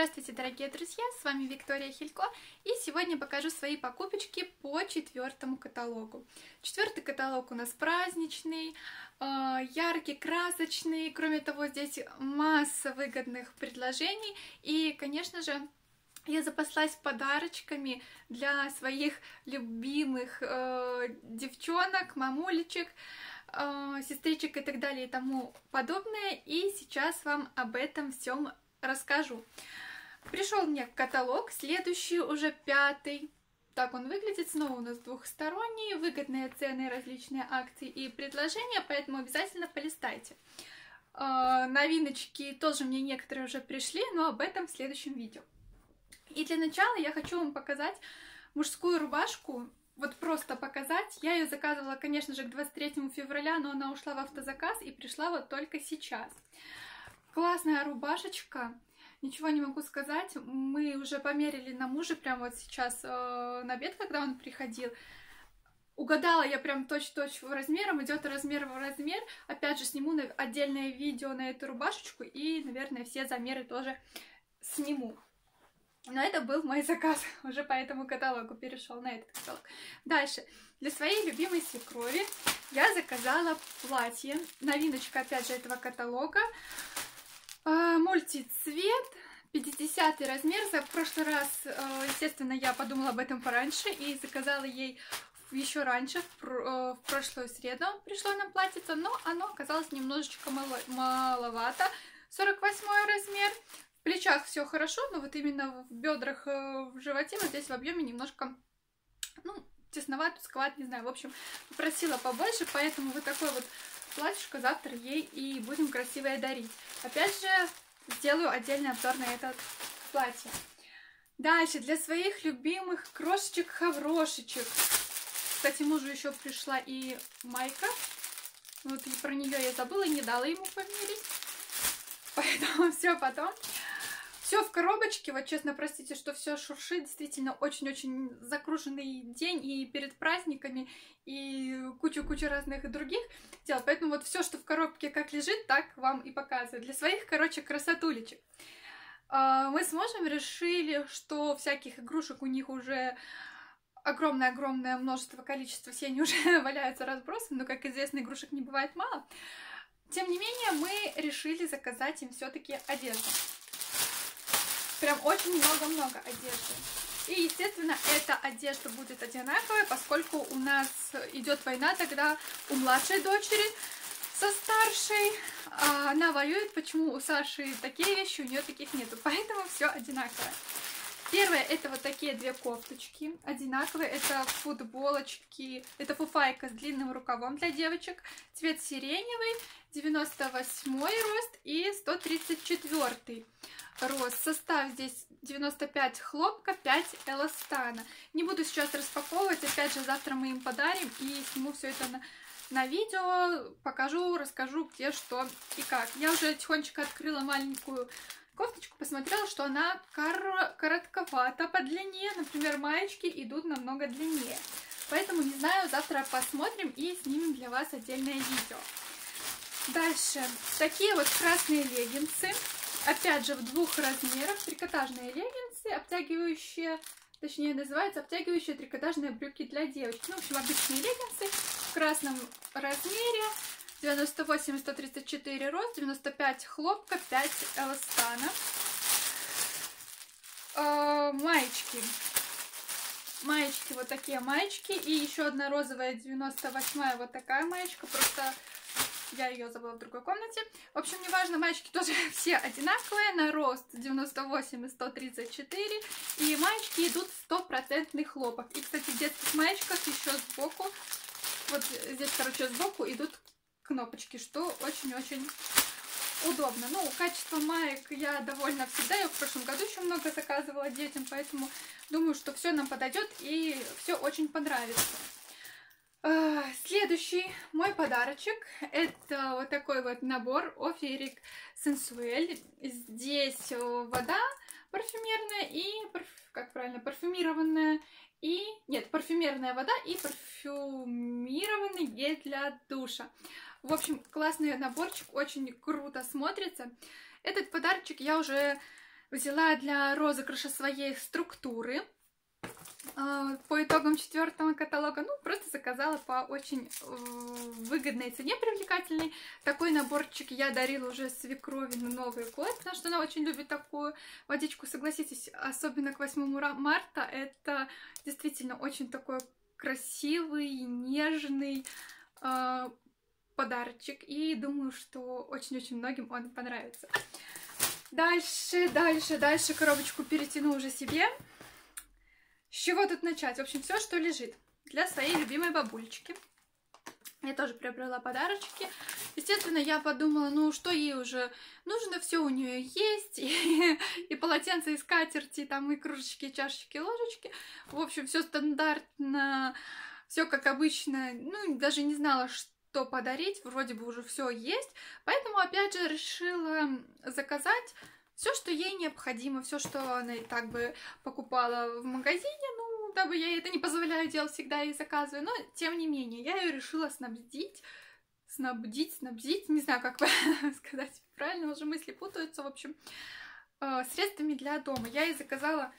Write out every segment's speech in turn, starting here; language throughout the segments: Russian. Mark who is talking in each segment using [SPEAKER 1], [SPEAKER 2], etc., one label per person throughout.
[SPEAKER 1] Здравствуйте, дорогие друзья, с вами Виктория Хилько, и сегодня покажу свои покупочки по четвертому каталогу. Четвертый каталог у нас праздничный, э, яркий, красочный, кроме того, здесь масса выгодных предложений, и, конечно же, я запаслась подарочками для своих любимых э, девчонок, мамулечек, э, сестричек и так далее и тому подобное. И сейчас вам об этом всем расскажу. Пришел мне каталог, следующий уже пятый. Так он выглядит, снова у нас двухсторонний, выгодные цены, различные акции и предложения, поэтому обязательно полистайте. Э, новиночки тоже мне некоторые уже пришли, но об этом в следующем видео. И для начала я хочу вам показать мужскую рубашку, вот просто показать. Я ее заказывала, конечно же, к 23 февраля, но она ушла в автозаказ и пришла вот только сейчас. Классная рубашечка, ничего не могу сказать. Мы уже померили на муже прямо вот сейчас э, на обед, когда он приходил. Угадала я прям точь-точь размером, идет размер в размер. Опять же, сниму отдельное видео на эту рубашечку и, наверное, все замеры тоже сниму. Но это был мой заказ, уже по этому каталогу перешел на этот каталог. Дальше. Для своей любимой свекрови я заказала платье. Новиночка, опять же, этого каталога. А, мультицвет. 50 размер. За прошлый раз, э, естественно, я подумала об этом пораньше и заказала ей еще раньше, в, э, прошлую среду пришло нам платьице, но оно оказалось немножечко мало, маловато. 48 размер. В плечах все хорошо, но вот именно в бедрах, э, в животе, вот здесь в объеме немножко, ну, тесновато, узковато, не знаю. В общем, попросила побольше, поэтому вот такой вот платьишко завтра ей и будем красивое дарить. Опять же, сделаю отдельный обзор на это платье. Дальше, для своих любимых крошечек-хаврошечек. Кстати, мужу еще пришла и майка. Вот и про нее я забыла, не дала ему померить. Поэтому все потом. Все в коробочке, вот честно, простите, что все шуршит, действительно очень-очень закруженный день и перед праздниками, и кучу-кучу разных других дел, поэтому вот все, что в коробке как лежит, так вам и показываю. Для своих, короче, красотулечек. А, мы с мужем решили, что всяких игрушек у них уже огромное-огромное множество, количество, все они уже валяются разбросаны, но, как известно, игрушек не бывает мало. Тем не менее, мы решили заказать им все-таки одежду. Прям очень много-много одежды. И, естественно, эта одежда будет одинаковая, поскольку у нас идет война тогда у младшей дочери со старшей. А она воюет, почему у Саши такие вещи, у нее таких нету. Поэтому все одинаковое. Первое, это вот такие две кофточки одинаковые. Это футболочки, это фуфайка с длинным рукавом для девочек. Цвет сиреневый, 98 рост и 134 рост. Состав здесь 95 хлопка, 5 эластана. Не буду сейчас распаковывать, опять же, завтра мы им подарим и сниму все это на, на видео, покажу, расскажу, где, что и как. Я уже тихонечко открыла маленькую кофточку, посмотрела, что она кор коротковата по длине. Например, маечки идут намного длиннее. Поэтому, не знаю, завтра посмотрим и снимем для вас отдельное видео. Дальше. Такие вот красные леггинсы. Опять же, в двух размерах. Трикотажные леггинсы, обтягивающие, точнее, называются обтягивающие трикотажные брюки для девочек. Ну, в общем, обычные леггинсы в красном размере. 98 134 рост, 95 хлопка, 5 эластана. Э, маечки. Маечки, вот такие маечки. И еще одна розовая 98 вот такая маечка. Просто я ее забыла в другой комнате. В общем, неважно, маечки тоже все одинаковые, на рост 98 и 134. И маечки идут стопроцентный хлопок. И, кстати, в детских маечках еще сбоку, вот здесь, короче, сбоку идут кнопочки, что очень-очень удобно. Ну, качество маек я довольна всегда. Я в прошлом году еще много заказывала детям, поэтому думаю, что все нам подойдет и все очень понравится. А, следующий мой подарочек это вот такой вот набор Оферик Сенсуэль. Здесь вода парфюмерная и, как правильно, парфюмированная и... Нет, парфюмерная вода и парфюмированный гель для душа. В общем, классный наборчик, очень круто смотрится. Этот подарочек я уже взяла для розыгрыша своей структуры а, по итогам четвертого каталога, ну, просто заказала по очень э, выгодной цене, привлекательной. Такой наборчик я дарила уже свекрови на Новый год, потому что она очень любит такую водичку, согласитесь, особенно к 8 марта. Это действительно очень такой красивый, нежный э, подарочек, и думаю, что очень-очень многим он понравится. Дальше, дальше, дальше коробочку перетяну уже себе. С чего тут начать? В общем, все, что лежит для своей любимой бабульчики. Я тоже приобрела подарочки. Естественно, я подумала, ну что ей уже нужно, все у нее есть, и, и полотенце, и скатерти, там и кружечки, и чашечки, и ложечки. В общем, все стандартно, все как обычно. Ну, даже не знала, что подарить, вроде бы уже все есть. Поэтому, опять же, решила заказать все, что ей необходимо, все, что она и так бы покупала в магазине, ну, дабы я это не позволяю делать всегда и заказываю, но тем не менее, я ее решила снабдить, снабдить, снабдить, не знаю, как сказать. Правильно, уже мысли путаются, в общем, э, средствами для дома. Я ей заказала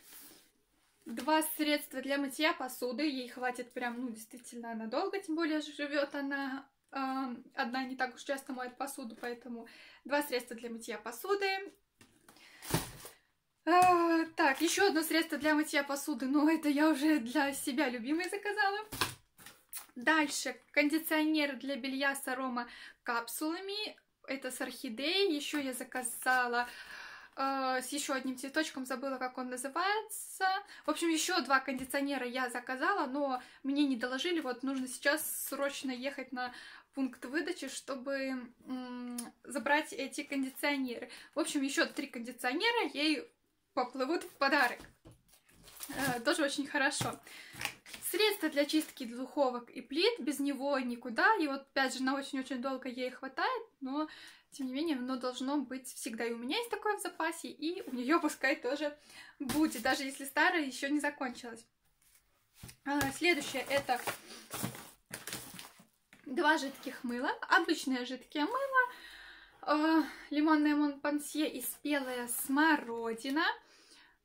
[SPEAKER 1] два средства для мытья посуды, ей хватит прям, ну, действительно надолго, тем более живет она одна не так уж часто моет посуду, поэтому два средства для мытья посуды, а, так, еще одно средство для мытья посуды, но это я уже для себя любимой заказала. Дальше кондиционер для белья с арома капсулами. Это с орхидеей. Еще я заказала э, с еще одним цветочком, забыла, как он называется. В общем, еще два кондиционера я заказала, но мне не доложили. Вот нужно сейчас срочно ехать на пункт выдачи, чтобы забрать эти кондиционеры. В общем, еще три кондиционера ей поплывут в подарок. Э, тоже очень хорошо. Средство для чистки духовок и плит, без него никуда. И вот, опять же, на очень-очень долго ей хватает, но, тем не менее, оно должно быть всегда. И у меня есть такое в запасе, и у нее пускай тоже будет, даже если старое еще не закончилось. А, следующее это два жидких мыла. Обычное жидкое мыло э, лимонное монпансье и спелая смородина.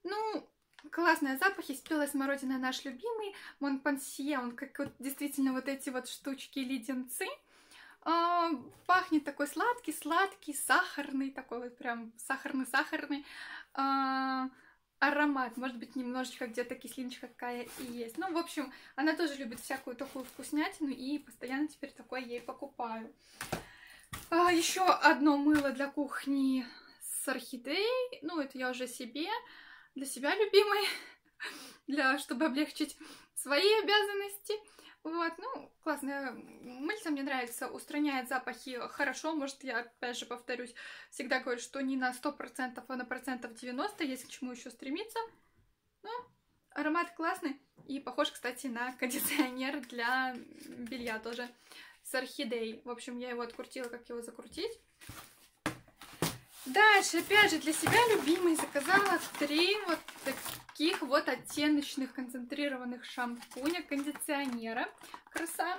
[SPEAKER 1] Ну, классные запахи, спелая смородина наш любимый, монпансье, он как вот действительно вот эти вот штучки леденцы. Э, пахнет такой сладкий, сладкий, сахарный, такой вот прям сахарный-сахарный. Э, аромат, может быть, немножечко где-то кислиночка какая и есть. Ну, в общем, она тоже любит всякую такую вкуснятину, и постоянно теперь такое ей покупаю. А, еще одно мыло для кухни с орхидеей. Ну, это я уже себе, для себя любимой, для, чтобы облегчить свои обязанности. Вот, ну, классное мыльце, мне нравится, устраняет запахи хорошо, может, я, опять же, повторюсь, всегда говорю, что не на 100%, а на процентов 90, есть к чему еще стремиться. Ну, аромат классный и похож, кстати, на кондиционер для белья тоже с орхидеей. В общем, я его открутила, как его закрутить. Дальше, опять же, для себя любимый заказала три вот таких вот оттеночных концентрированных шампуня, кондиционера. Краса.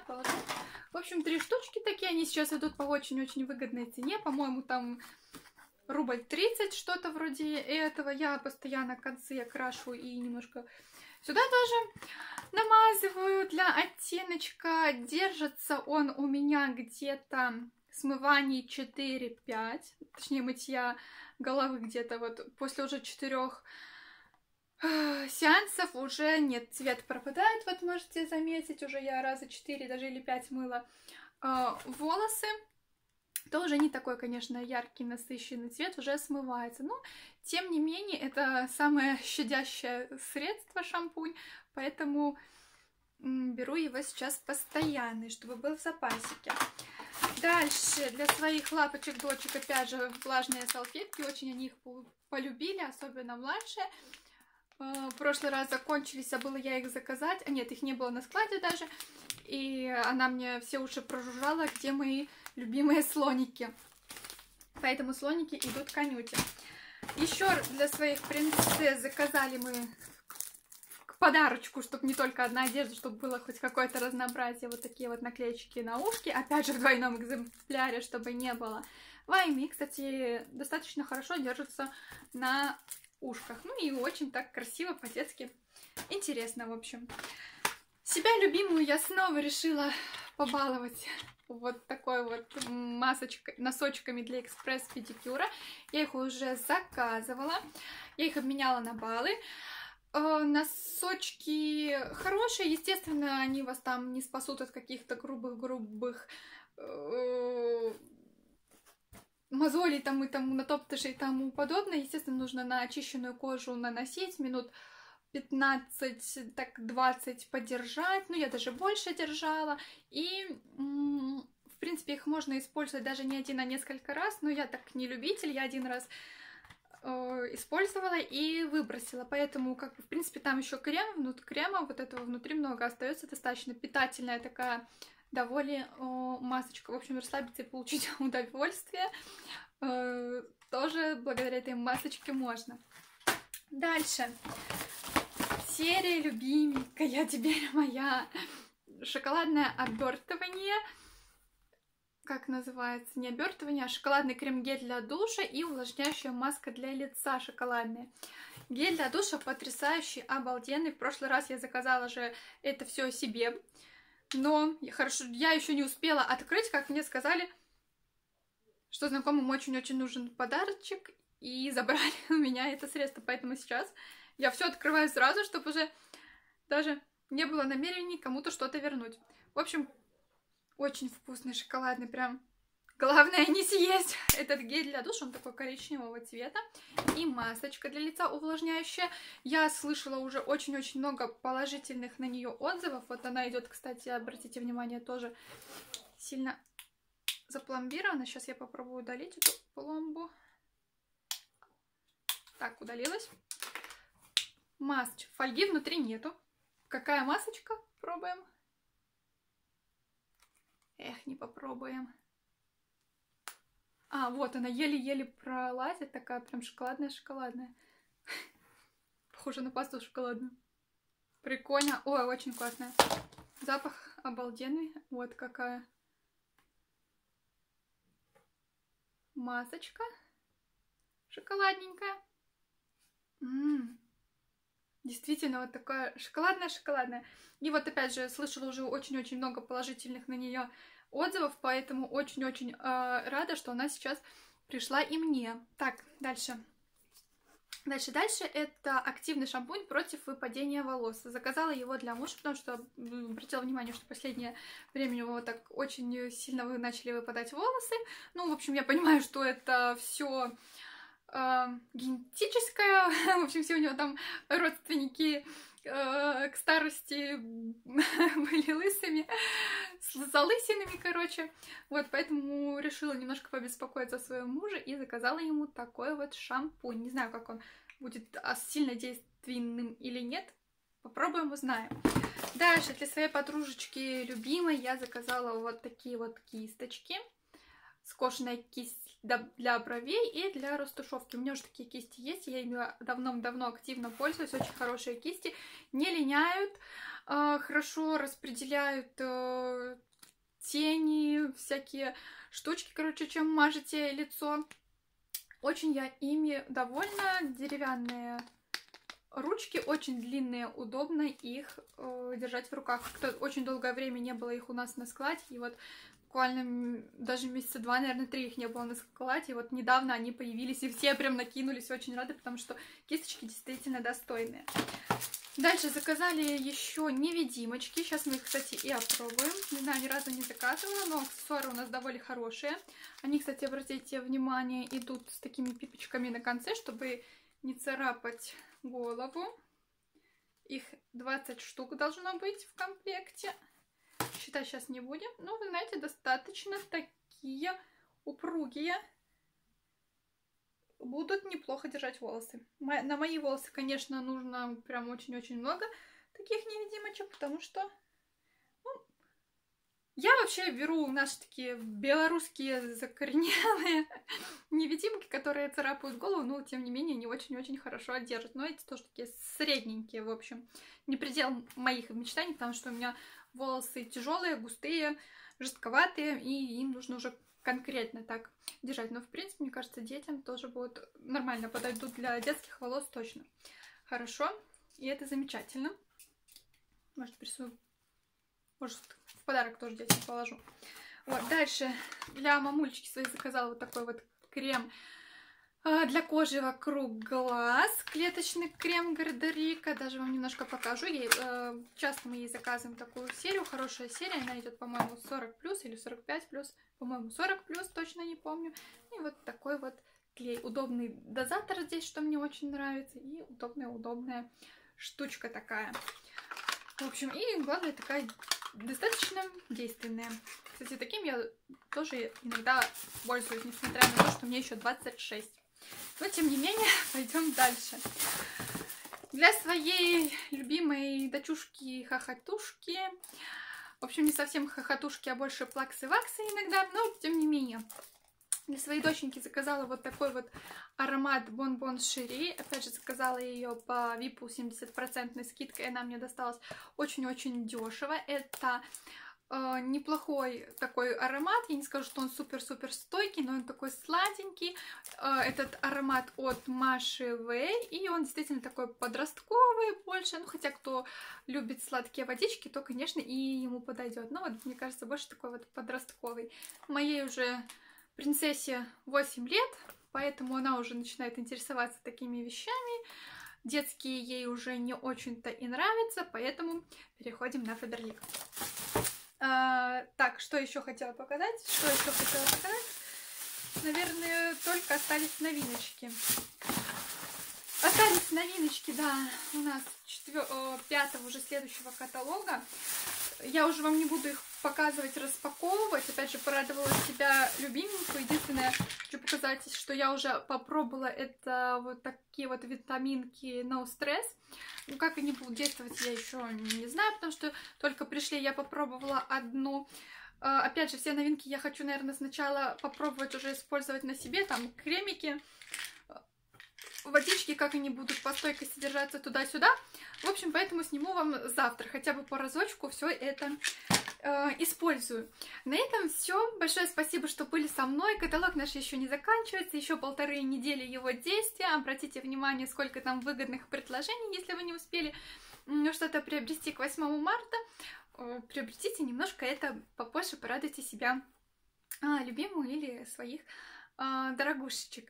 [SPEAKER 1] В общем, три штучки такие, они сейчас идут по очень-очень выгодной цене. По-моему, там рубль 30, что-то вроде этого. Я постоянно концы окрашу и немножко Сюда тоже намазываю для оттеночка. Держится он у меня где-то смываний 4-5. Точнее, мытья головы где-то вот после уже четырех э, сеансов уже нет, цвет пропадает, вот можете заметить, уже я раза 4 даже или 5 мыла э, волосы тоже не такой, конечно, яркий, насыщенный цвет, уже смывается. Но, тем не менее, это самое щадящее средство шампунь, поэтому беру его сейчас постоянный, чтобы был в запасике. Дальше для своих лапочек, дочек, опять же, влажные салфетки. Очень они их полюбили, особенно младшие. Э, в прошлый раз закончились, забыла я их заказать. А нет, их не было на складе даже. И она мне все уши прожужжала, где мои любимые слоники. Поэтому слоники идут к Анюте. Еще для своих принцесс заказали мы к подарочку, чтобы не только одна одежда, чтобы было хоть какое-то разнообразие. Вот такие вот наклеечки на ушки. Опять же в двойном экземпляре, чтобы не было вайми. Кстати, достаточно хорошо держится на ушках. Ну и очень так красиво, по-детски интересно, в общем. Себя любимую я снова решила побаловать вот такой вот масочкой, носочками для экспресс-педикюра. Я их уже заказывала. Я их обменяла на баллы. Э, носочки хорошие, естественно, они вас там не спасут от каких-то грубых-грубых э, мозолей там и тому натоптышей и тому подобное. Естественно, нужно на очищенную кожу наносить минут 15, так 20 подержать, ну я даже больше держала, и в принципе их можно использовать даже не один, а несколько раз, но я так не любитель, я один раз э, использовала и выбросила, поэтому как в принципе там еще крем, внутри крема вот этого внутри много остается, достаточно питательная такая довольно масочка, в общем расслабиться и получить удовольствие э, тоже благодаря этой масочке можно. Дальше серия любименькая, теперь моя. Шоколадное обертывание. Как называется? Не обертывание, а шоколадный крем-гель для душа и увлажняющая маска для лица шоколадная. Гель для душа потрясающий, обалденный. В прошлый раз я заказала же это все себе. Но я, хорошо, я еще не успела открыть, как мне сказали, что знакомым очень-очень нужен подарочек. И забрали у меня это средство, поэтому сейчас я все открываю сразу, чтобы уже даже не было намерений кому-то что-то вернуть. В общем, очень вкусный шоколадный, прям. Главное не съесть этот гель для душа, он такой коричневого цвета. И масочка для лица увлажняющая. Я слышала уже очень-очень много положительных на нее отзывов. Вот она идет, кстати, обратите внимание, тоже сильно запломбирована. Сейчас я попробую удалить эту пломбу. Так, удалилась. Масочка. Фольги внутри нету. Какая масочка? Пробуем. Эх, не попробуем. А, вот она еле-еле пролазит, такая прям шоколадная-шоколадная. Похоже на пасту шоколадную. Прикольно. Ой, очень классная. Запах обалденный. Вот какая. Масочка. Шоколадненькая. Ммм. Действительно, вот такая шоколадная-шоколадная. И вот опять же, слышала уже очень-очень много положительных на нее отзывов, поэтому очень-очень э, рада, что она сейчас пришла и мне. Так, дальше. Дальше, дальше это активный шампунь против выпадения волос. Заказала его для мужа, потому что обратила внимание, что последнее время у него так очень сильно начали выпадать волосы. Ну, в общем, я понимаю, что это все э, генетическая, в общем, все у него там родственники к старости были лысыми, с залысинами, короче. Вот, поэтому решила немножко побеспокоиться о своем муже и заказала ему такой вот шампунь. Не знаю, как он будет а, сильно действенным или нет. Попробуем, узнаем. Дальше для своей подружечки любимой я заказала вот такие вот кисточки. Скошенная кисть для бровей и для растушевки. У меня уже такие кисти есть, я ими давно-давно активно пользуюсь, очень хорошие кисти, не линяют, а, хорошо распределяют э, тени, всякие штучки, короче, чем мажете лицо. Очень я ими довольна, деревянные ручки, очень длинные, удобно их э, держать в руках. Как-то очень долгое время не было их у нас на складе, и вот буквально даже месяца два, наверное, три их не было на складе, и вот недавно они появились, и все прям накинулись, очень рады, потому что кисточки действительно достойные. Дальше заказали еще невидимочки. Сейчас мы их, кстати, и опробуем. Не знаю, ни разу не заказывала, но аксессуары у нас довольно хорошие. Они, кстати, обратите внимание, идут с такими пипочками на конце, чтобы не царапать голову. Их 20 штук должно быть в комплекте считать сейчас не будем. Но, вы знаете, достаточно такие упругие. Будут неплохо держать волосы. На мои волосы, конечно, нужно прям очень-очень много таких невидимочек, потому что ну, я вообще беру наши такие белорусские закоренелые невидимки, которые царапают голову, но тем не менее не очень-очень хорошо держат. Но эти тоже такие средненькие, в общем. Не предел моих мечтаний, потому что у меня волосы тяжелые, густые, жестковатые, и им нужно уже конкретно так держать. Но, в принципе, мне кажется, детям тоже будут нормально подойдут для детских волос точно. Хорошо. И это замечательно. Может, присую. Может, в подарок тоже детям положу. Вот, дальше для мамульчики своей заказала вот такой вот крем для кожи вокруг глаз. Клеточный крем Гардерика. Даже вам немножко покажу. Ей, э, часто мы ей заказываем такую серию. Хорошая серия. Она идет, по-моему, 40 плюс или 45 плюс. По-моему, 40 плюс, точно не помню. И вот такой вот клей. Удобный дозатор здесь, что мне очень нравится. И удобная-удобная штучка такая. В общем, и главное такая достаточно действенная. Кстати, таким я тоже иногда пользуюсь, несмотря на то, что мне еще 26. Но, тем не менее, пойдем дальше. Для своей любимой дочушки-хохотушки, в общем, не совсем хохотушки, а больше плаксы-ваксы иногда, но, тем не менее, для своей доченьки заказала вот такой вот аромат Бонбон Шири. Опять же, заказала ее по випу 70% скидкой. Она мне досталась очень-очень дешево. Это э, неплохой такой аромат. Я не скажу, что он супер-супер стойкий, но он такой сладенький. Э, этот аромат от Маши Вэй. И он действительно такой подростковый больше. Ну, хотя кто любит сладкие водички, то, конечно, и ему подойдет. Но вот, мне кажется, больше такой вот подростковый. Моей уже принцессе 8 лет, поэтому она уже начинает интересоваться такими вещами. Детские ей уже не очень-то и нравятся, поэтому переходим на Фаберлик. А, так, что еще хотела показать? Что еще хотела показать? Наверное, только остались новиночки. Остались новиночки, да, у нас 4, 5 уже следующего каталога. Я уже вам не буду их показывать, распаковывать. Опять же, порадовала себя любименькую. Единственное, хочу показать, что я уже попробовала, это вот такие вот витаминки No Stress. Ну, как они будут действовать, я еще не знаю, потому что только пришли, я попробовала одну. А, опять же, все новинки я хочу, наверное, сначала попробовать уже использовать на себе. Там кремики, водички, как они будут по стойкости держаться туда-сюда. В общем, поэтому сниму вам завтра хотя бы по разочку все это э, использую. На этом все. Большое спасибо, что были со мной. Каталог наш еще не заканчивается. Еще полторы недели его действия. Обратите внимание, сколько там выгодных предложений, если вы не успели что-то приобрести к 8 марта. Э, приобретите немножко это попозже, порадуйте себя а, любимую или своих а, дорогушечек,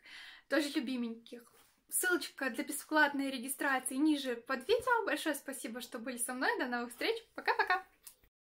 [SPEAKER 1] тоже любименьких. Ссылочка для бесплатной регистрации ниже под видео. Большое спасибо, что были со мной. До новых встреч. Пока-пока.